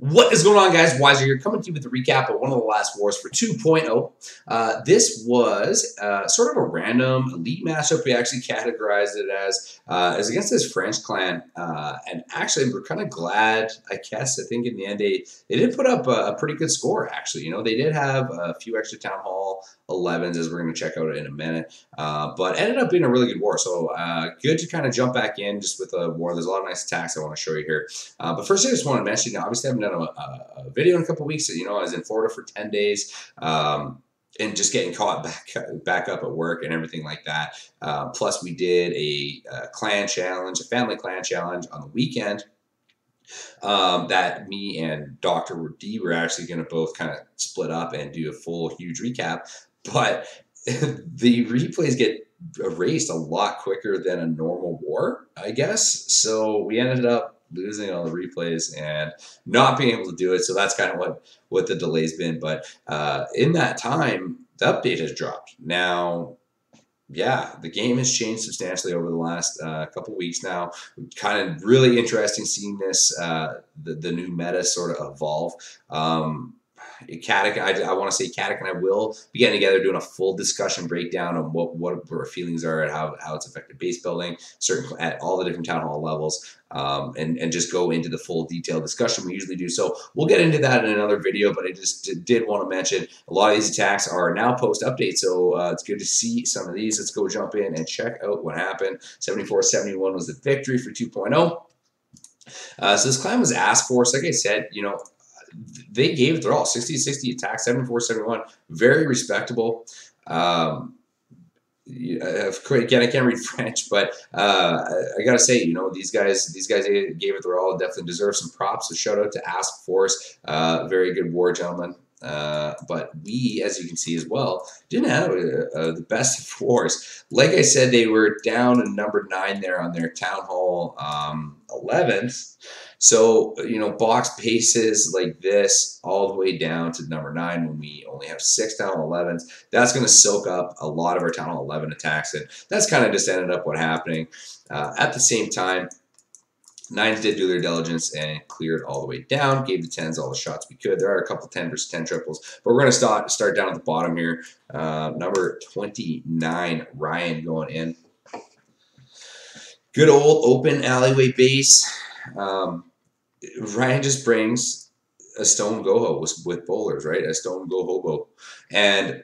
What is going on, guys? Wiser here, coming to you with a recap of one of the last wars for 2.0. Uh, this was uh, sort of a random elite matchup. We actually categorized it as uh, as against this French clan, uh, and actually, we're kind of glad. I guess I think in the end they they did put up a, pretty good score. Actually, you know, they did have a few extra town hall 11s as we're going to check out in a minute, uh, but ended up being a really good war. So uh, good to kind of jump back in just with a war. There's a lot of nice attacks I want to show you here. but first, I just want to mention. Obviously, I haven't done a, a, video in a couple weeks. You know, I was in Florida for 10 days. Um, and just getting caught back back up at work and everything like that. Uh, plus, we did a, a, clan challenge, a family clan challenge on the weekend. Um, that me and Dr. D were actually going to both kind of split up and do a full huge recap, but the replays get erased a lot quicker than a normal war, I guess. So we ended up losing all the replays and not being able to do it. So that's kind of what what the delay's been. But uh, in that time, the update has dropped. Now, yeah, the game has changed substantially over the last uh, couple weeks now. Kind of really interesting seeing this uh, the the new meta sort of evolve. Um, Katic, I, I want to say Katic and I will be getting together doing a full discussion breakdown on what, what our feelings are and how, how it's affected base building, certain at all the different town hall levels, um, and, and just go into the full detailed discussion we usually do. So we'll get into that in another video, but I just did want to mention a lot of these attacks are now post update, so uh, it's good to see some of these. Let's go jump in and check out what happened. 74-71 was the victory for 2.0. Uh, so this clan was Ask Force. So like I said, you know, they gave it their all 60 60 attack 74 71 very respectable um, again, I can't read French, but uh, I gotta say, you know, these guys, these guys gave it their all. Definitely deserve some props. So shout out to Ask Force, uh, very good war gentleman. Uh, but we, as you can see as well, didn't have uh, uh, the best of wars. Like I said, they were down in number nine there on their town hall um, 11th. So, you know, box paces like this all the way down to number nine when we only have six town hall 11s. That's going to soak up a lot of our town hall 11 attacks. And that's kind of just ended up what happening. Uh, at the same time, Nines did do their diligence and cleared all the way down, gave the 10s all the shots we could. There are a couple 10 versus 10 triples, but we're going to start, start down at the bottom here. Uh, number 29, Ryan going in. Good old open alleyway base. Um, Ryan just brings a stone goho with, with bowlers, right? A stone go hobo. And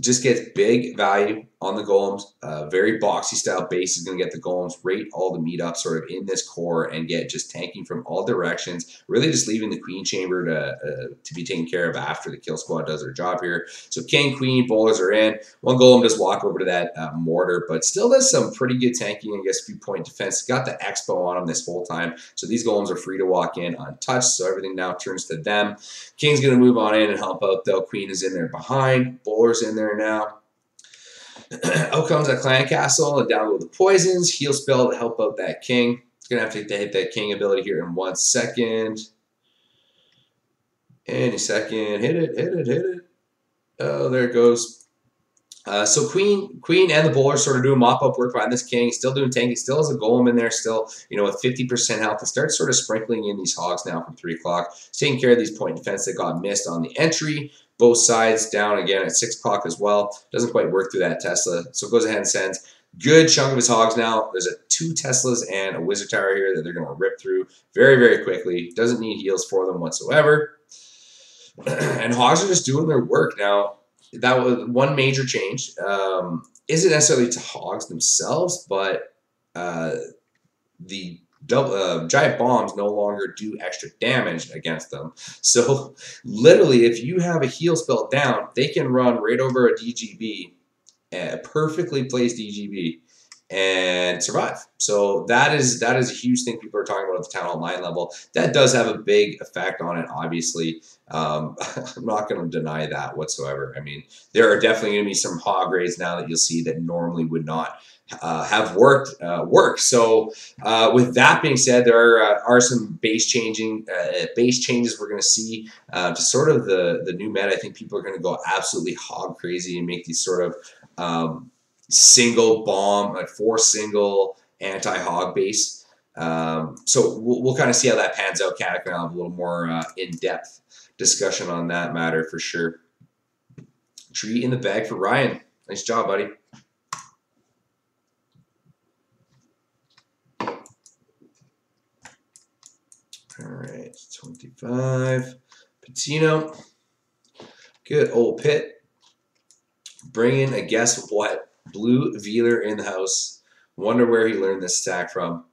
just gets big value on the golems. Uh, very boxy style base is going to get the golems rate all the meat up sort of in this core and get just tanking from all directions. Really just leaving the queen chamber to uh, to be taken care of after the kill squad does their job here. So king, queen, bowlers are in. One golem does walk over to that uh, mortar, but still does some pretty good tanking. I guess few point defense. Got the expo on them this whole time. So these golems are free to walk in untouched. So everything now turns to them. King's going to move on in and help out though. Queen is in there behind. Bowler's in there now. out comes a clan castle and down go the poisons. Heal spell to help out that king. It's gonna have to hit that king ability here in one second. Any second. Hit it, hit it, hit it. Oh, there it goes. Uh, so Queen, Queen, and the bowler sort of doing mop up work behind this king. Still doing tanking. Still has a golem in there. Still, you know, with 50% health. It starts sort of sprinkling in these hogs now from three o'clock. taking care of these point defense that got missed on the entry both sides down again at 6 o'clock as well. Doesn't quite work through that Tesla. So it goes ahead and sends good chunk of his hogs now. There's a two Teslas and a Wizard Tower here that they're going to rip through very, very quickly. Doesn't need heals for them whatsoever. and hogs are just doing their work. Now, that was one major change. Um, isn't necessarily to hogs themselves, but uh, the double, uh, giant bombs no longer do extra damage against them. So literally, if you have a heal spell down, they can run right over a DGB, a perfectly placed DGB, and survive. So that is that is a huge thing people are talking about at the town hall nine level. That does have a big effect on it. Obviously, um, I'm not going to deny that whatsoever. I mean, there are definitely going to be some hog raids now that you'll see that normally would not uh, have worked uh, work. So uh, with that being said, there are, uh, are some base changing uh, base changes we're going to see uh, to sort of the the new meta. I think people are going to go absolutely hog crazy and make these sort of um, single bomb like four single anti hog base. Um, so we'll, we'll kind of see how that pans out. Cat and I'll have a little more uh, in-depth discussion on that matter for sure. Tree in the bag for Ryan. Nice job, buddy. All right, 25. Patino. Good old Pit. Bring in a guess what? Blue Veeler in the house. Wonder where he learned this stack from.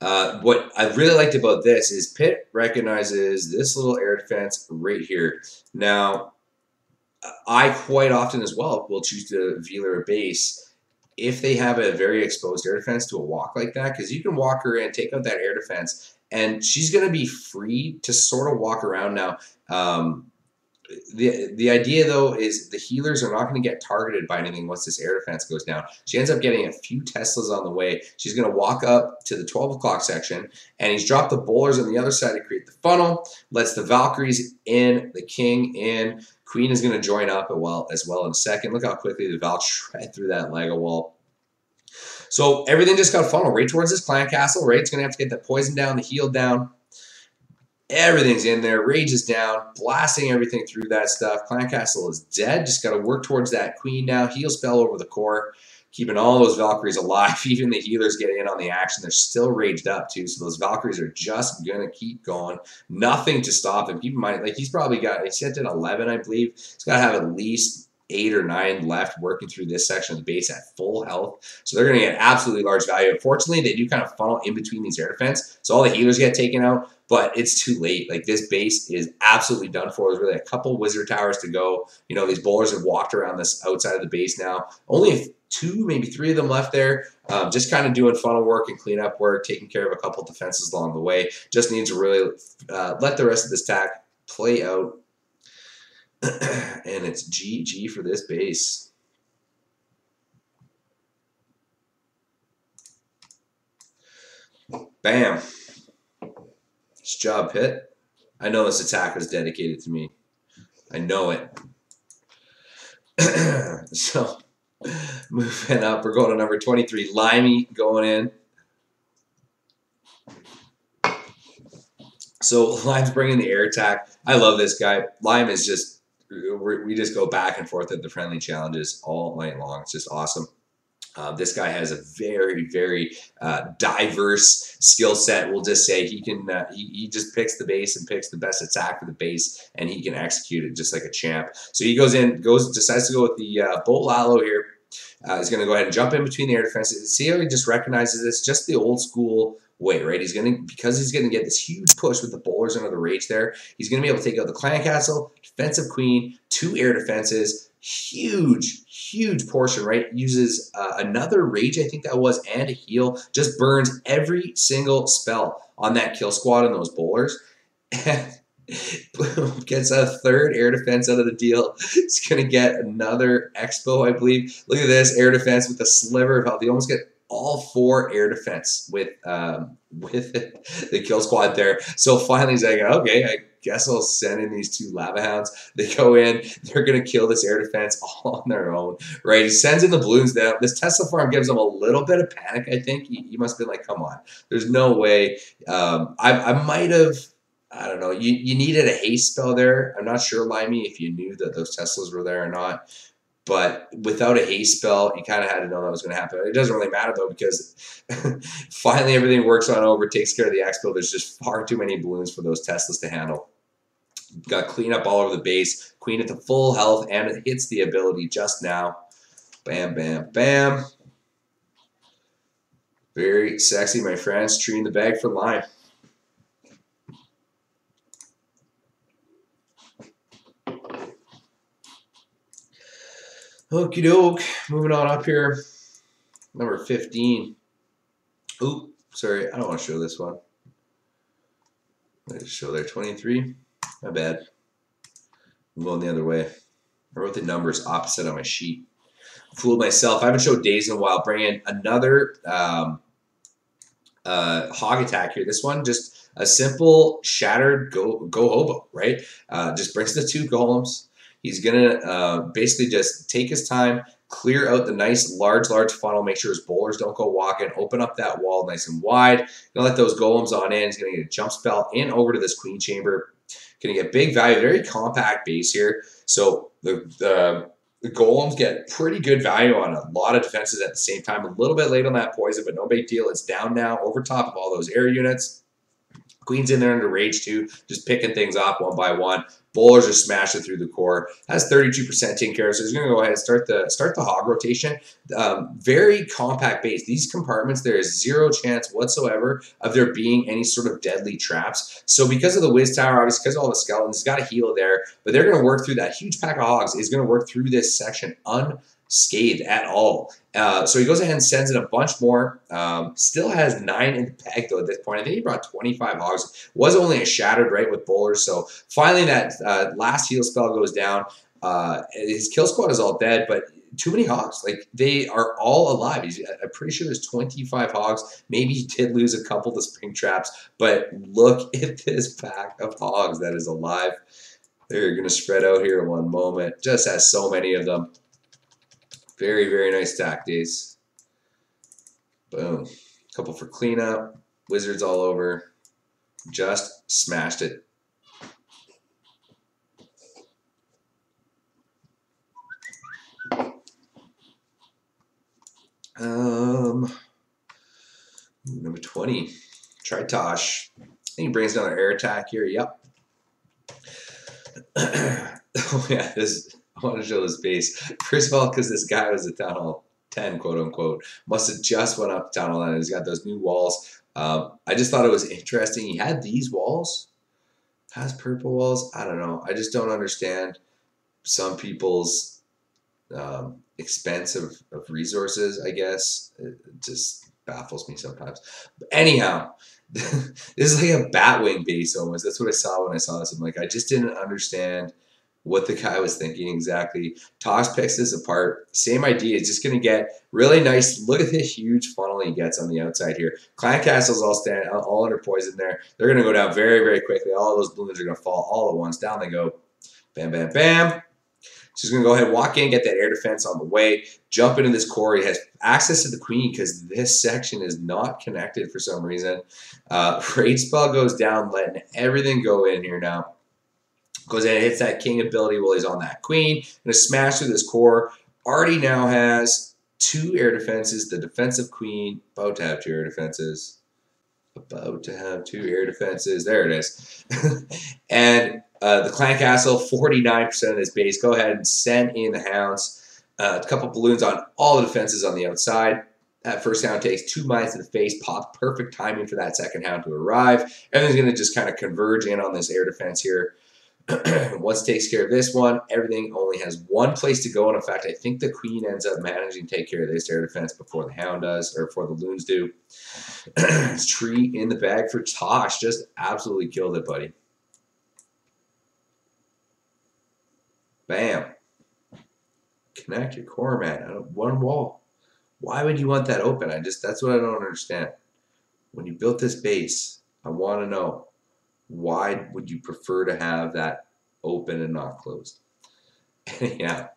Uh, what I really liked about this is Pitt recognizes this little air defense right here. Now, I quite often as well will choose the Veeler base if they have a very exposed air defense to a walk like that, because you can walk her in, take out that air defense, and she's going to be free to sort of walk around now. Um, the the idea though is the healers are not going to get targeted by anything once this air defense goes down. She ends up getting a few Teslas on the way. She's going to walk up to the 12 o'clock section, and he's dropped the bowlers on the other side to create the funnel. Lets the Valkyries in, the King in. Queen is going to join up as well in a second. Look how quickly the Val shred through that Lego wall. So everything just got funneled right towards this clan castle, right? It's going to have to get the poison down, the heal down. Everything's in there. Rage is down, blasting everything through that stuff. Clan Castle is dead. Just got to work towards that queen now. Heal spell over the core, keeping all those Valkyries alive. Even the healers get in on the action. They're still raged up too, so those Valkyries are just gonna keep going. Nothing to stop them. Keep in mind, like he's probably got. He's at 11, I believe. He's got to have at least eight or nine left working through this section of the base at full health. So they're going to get absolutely large value. Unfortunately, they do kind of funnel in between these air defense. So all the healers get taken out but it's too late. Like this base is absolutely done for. There's really a couple wizard towers to go. You know, these bowlers have walked around this outside of the base now. Only two, maybe three of them left there. Um, just kind of doing funnel work and cleanup work, taking care of a couple defenses along the way. Just needs to really uh, let the rest of this tack play out. and it's GG for this base. Bam. It's job Pitt. I know this attack was dedicated to me. I know it. so, moving up, we're going to number 23. Limey going in. So, Lime's bringing the air attack. I love this guy. Lime is just, we just go back and forth at the friendly challenges all night long. It's just awesome. Um, this guy has a very, very uh, diverse skill set. We'll just say he can. Uh, he, he, just picks the base and picks the best attack for the base, and he can execute it just like a champ. So he goes in, goes decides to go with the uh, Bolt Lalo here. Uh, he's going to go ahead and jump in between the air defenses. See how he just recognizes this, just the old school way, right? He's going to because he's going to get this huge push with the bowlers under the rage there. He's going to be able to take out the clan castle, defensive queen, two air defenses huge, huge portion, right? Uses uh, another rage, I think that was, and a heal. Just burns every single spell on that kill squad and those bowlers. And gets a third air defense out of the deal. It's going to get another expo, I believe. Look at this air defense with a sliver of health. He almost get all four air defense with um, with the kill squad there. So finally, he's like, okay, I guess I'll send in these two lava hounds. They go in, they're gonna kill this air defense all on their own, right? He sends in the balloons down. This Tesla farm gives him a little bit of panic. I think he, he must have been like, come on, there's no way. Um, I, I might have. I don't know. You, you needed a haste spell there. I'm not sure, Limey, if you knew that those Teslas were there or not. But without a haste spell, you kind of had to know that was going to happen. It doesn't really matter though because finally everything works on over, takes care of the expo. There's just far too many balloons for those Teslas to handle. Got cleanup all over the base. Queen at the full health and it hits the ability just now. Bam, bam, bam. Very sexy, my friends. Tree in the bag for lime. Okie doke. Moving on up here. Number 15. Oop, sorry, I don't want to show this one. Let me show there 23. My bad. I'm going the other way. I wrote the numbers opposite on my sheet. Fooled myself. I haven't showed days in a while. Bring in another um, uh, hog attack here. This one just a simple shattered go go hobo, right? Uh, just brings the two golems. He's gonna uh, basically just take his time, clear out the nice large, large funnel, make sure his bowlers don't go walking, open up that wall nice and wide. Gonna let those golems on in. He's gonna get a jump spell in over to this queen chamber. Gonna get big value, very compact base here. So the, the the golems get pretty good value on a lot of defenses at the same time. A little bit late on that poison, but no big deal. It's down now over top of all those air units. Queen's in there under rage too, just picking things off one by one. Bowlers are smashing through the core. Has 32% taken care of, so he's going to go ahead and start the start the hog rotation. Um, very compact base. These compartments, there is zero chance whatsoever of there being any sort of deadly traps. So because of the Wiz Tower, obviously because of all the skeletons, he's got a heal there, but they're going to work through that huge pack of hogs. Is going to work through this section un scathed at all. Uh, so he goes ahead and sends in a bunch more. Um, still has nine in the bag though at this point. I think he brought 25 hogs. Was only a shattered right with bowlers. So finally that uh, last heal spell goes down. Uh, his kill squad is all dead, but too many hogs. Like they are all alive. He's, I'm pretty sure there's 25 hogs. Maybe he did lose a couple to spring traps, but look at this pack of hogs that is alive. They're going to spread out here in one moment. Just has so many of them. Very, very nice stack. Boom. Couple for cleanup. Wizards all over. Just smashed it. Um, number 20, Tritosh. I think he brings down another air attack here. Yep. oh, yeah, this I want to show this base. First of all, because this guy was a Town Hall 10, quote unquote, must have just went up to Town Hall 9. He's got those new walls. Um, I just thought it was interesting. He had these walls, has purple walls. I don't know. I just don't understand some people's um, expense of, of resources, I guess. It just baffles me sometimes. But anyhow, this is like a Batwing base almost. That's what I saw when I saw this. I'm like, I just didn't understand – what the guy was thinking exactly. Toss picks this apart. Same idea. It's just going to get really nice. Look at this huge funnel he gets on the outside here. Clan Castle's all stand all under poison there. They're going to go down very, very quickly. All those balloons are going to fall all at once. Down they go. Bam, bam, bam. She's going to go ahead, walk in, get that air defense on the way, jump into this. He has access to the queen because this section is not connected for some reason. Uh, Rage spell goes down, letting everything go in here now. Goes in and hits that king ability while he's on that queen. Gonna smash through this core. Already now has two air defenses. The defensive queen about to have two air defenses. About to have two air defenses. There it is. and uh, the clan castle, 49% of this base. Go ahead and send in the hounds. Uh, a couple balloons on all the defenses on the outside. That first hound takes two mines to the face, pop perfect timing for that second hound to arrive. Everything's going to just kind of converge in on this air defense here. Once takes care of this one, everything only has one place to go. And in fact, I think the queen ends up managing to take care of this air defense before the hound does, or before the loons do. Tree in the bag for Tosh. Just absolutely killed it, buddy. Bam. Connect your core, man. One wall. Why would you want that open? I just, that's what I don't understand. When you built this base, I want to know why would you prefer to have that open and not closed? yeah,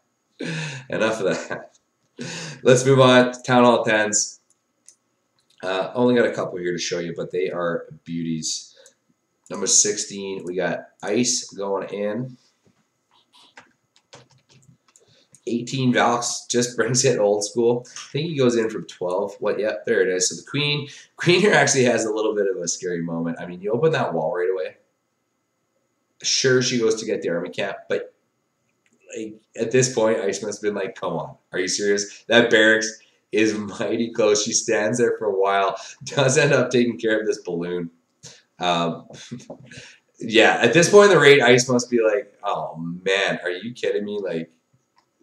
enough of that. Let's move on to Town Hall 10s. Uh, only got a couple here to show you, but they are beauties. Number 16, we got Ice going in. 18 Valks just brings it old school. I think he goes in from 12. What? Yep, there it is. So the Queen, Queen here actually has a little bit of a scary moment. I mean, you open that wall right away. Sure, she goes to get the army camp, but like, at this point, Ice must have been like, come on, are you serious? That barracks is mighty close. She stands there for a while, does end up taking care of this balloon. Um, yeah, at this point in the raid, Ice must be like, oh man, are you kidding me? Like,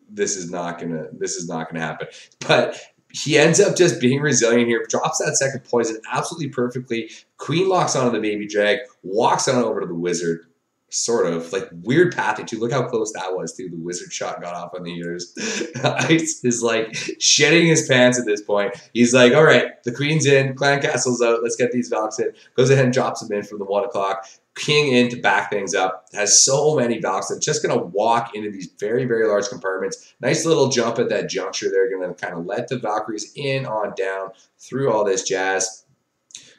this is not gonna this is not gonna happen. But he ends up just being resilient here, drops that second poison absolutely perfectly. Queen locks onto the baby drag, walks on over to the wizard. Sort of like weird pathing too. Look how close that was too. The wizard shot got off on the ears. Ice is like shedding his pants at this point. He's like, all right, the queen's in, clan castle's out. Let's get these Valks in. Goes ahead and drops them in from the one o'clock king in to back things up. Has so many Valks that's just going to walk into these very, very large compartments. Nice little jump at that juncture. They're going to kind of let the Valkyries in on down through all this jazz.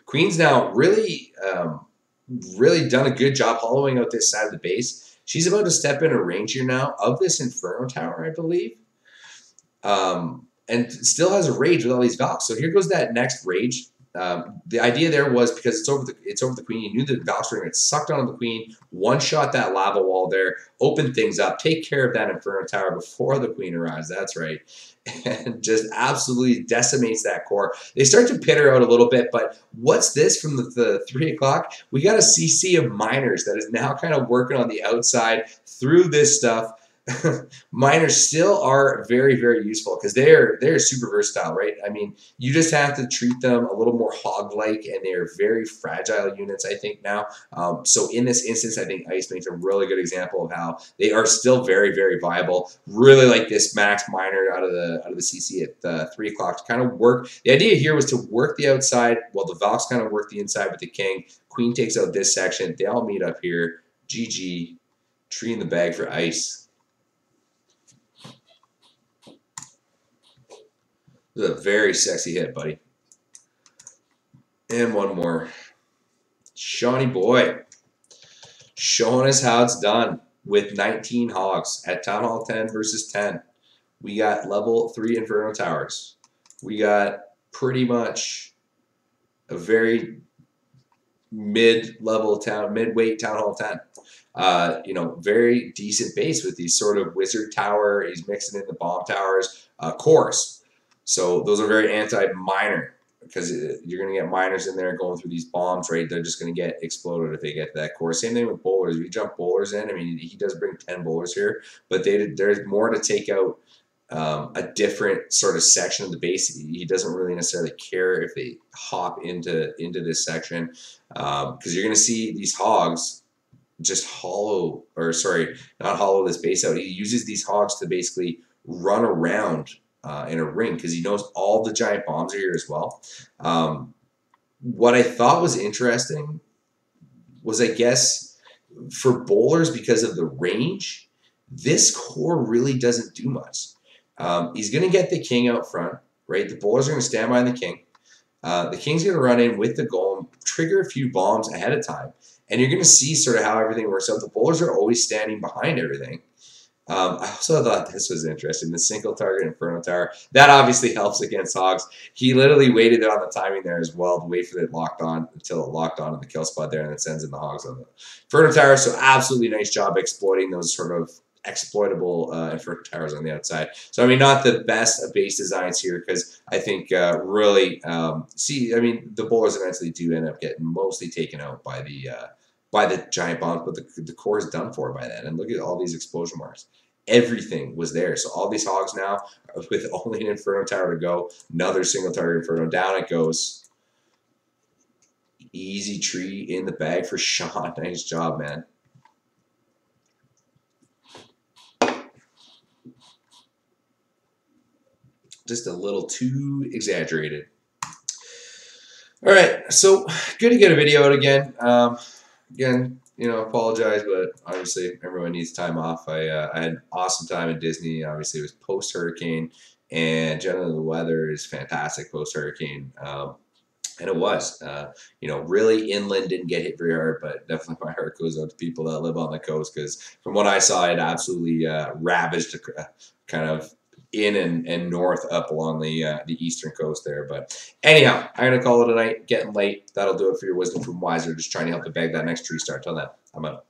Queen's now really, um, really done a good job hollowing out this side of the base. She's about to step in a range here now of this Inferno Tower, I believe. Um, and still has a rage with all these Valks. So here goes that next rage. Um, the idea there was because it's over the it's over the queen. You knew the going to sucked onto the queen. One shot that lava wall there, open things up, take care of that Inferno Tower before the queen arrives. That's right, and just absolutely decimates that core. They start to pit her out a little bit, but what's this from the, the three o'clock? We got a CC of miners that is now kind of working on the outside through this stuff miners still are very very useful because they're they're super versatile right? I mean you just have to treat them a little more hog like and they're very fragile units i think now. Um, so in this instance i think ice makes a really good example of how they are still very very viable. Really like this max miner out of the out of the cc at uh, three o'clock to kind of work. The idea here was to work the outside. While the valks kind of work the inside with the king. Queen takes out this section. They all meet up here. Gg tree in the bag for ice This is a very sexy hit, buddy. And one more. Shawnee Boy showing us how it's done with 19 hogs at Town Hall 10 versus 10. We got level 3 Inferno Towers. We got pretty much a very mid-level town, mid-weight Town Hall 10. Uh, you know, very decent base with these sort of wizard tower. He's mixing in the bomb towers. Uh, course, so those are very anti-miner because you're going to get miners in there going through these bombs, right? They're just going to get exploded if they get to that core. Same thing with bowlers. You jump bowlers in, I mean, he does bring 10 bowlers here, but they, there's more to take out um, a different sort of section of the base. He doesn't really necessarily care if they hop into, into this section because um, you're going to see these hogs just hollow, or sorry, not hollow this base out. He uses these hogs to basically run around uh, in a ring because he knows all the giant bombs are here as well. Um, what I thought was interesting was, I guess, for bowlers because of the range, this core really doesn't do much. Um, he's going to get the king out front, right? The bowlers are going to stand behind the king. Uh, the king's going to run in with the golem, trigger a few bombs ahead of time, and you're going to see sort of how everything works out. The bowlers are always standing behind everything. Um, I also thought this was interesting. The single target Inferno Tower. That obviously helps against Hogs. He literally waited on the timing there as well to wait for it locked on until it locked on in the kill spot there and then sends in the Hogs on the Inferno Tower. So absolutely nice job exploiting those sort of exploitable uh, Inferno Towers on the outside. So I mean, not the best base designs here because I think uh, really um, see. I mean, the bowlers eventually do end up getting mostly taken out by the uh, by the giant bombs, but the, the core is done for by then. And look at all these explosion marks. Everything was there. So all these hogs now, with only an Inferno Tower to go, another single target Inferno, down it goes. Easy tree in the bag for Sean. Nice job, man. Just a little too exaggerated. All right, so good to get a video out again. Um, again, you know, apologize, but obviously everyone needs time off. I, uh, I had an awesome time at Disney. Obviously, it was post hurricane, and generally the weather is fantastic post hurricane. Um, and it was, uh, you know, really inland didn't get hit very hard, but definitely my heart goes out to people that live on the coast because from what I saw, it absolutely uh, ravaged uh, kind of in and, and north up along the uh, the eastern coast there. But anyhow, I'm gonna call it a night. Getting late. That'll do it for your wisdom from Wiser. Just trying to help you bag that next tree start. Till then, I'm out.